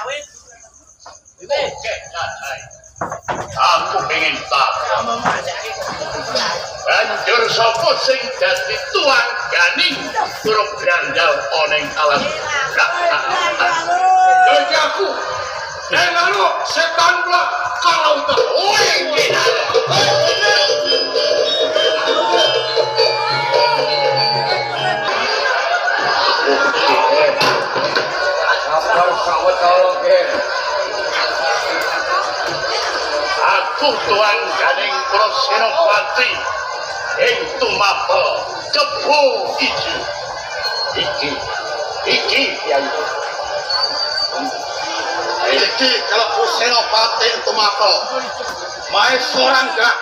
Oke, Cacai. Aku pengen tahu. Banjur sapa sing dadi tuan ganing turuk grandal oneng alam. Jadi aku. Dan lalu setan pula kalau tak. Oi, Sabar sawetara ke. Aku tuan ganing Prasenopati ing tumapel kebo ijo. Iki, iki yang Iki kalau Prasenopati ing tumapel Mae seorang gak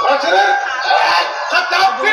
Prajurit, hadapi!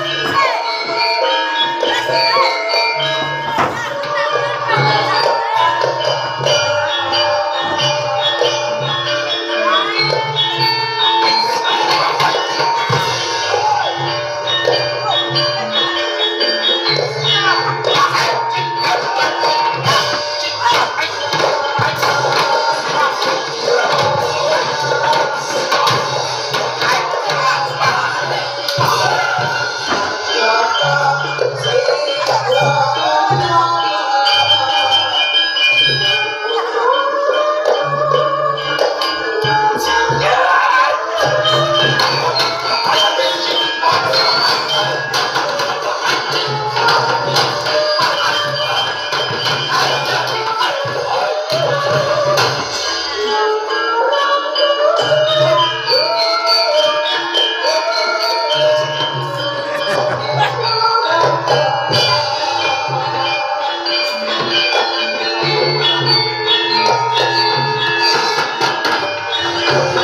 ¡Vamos!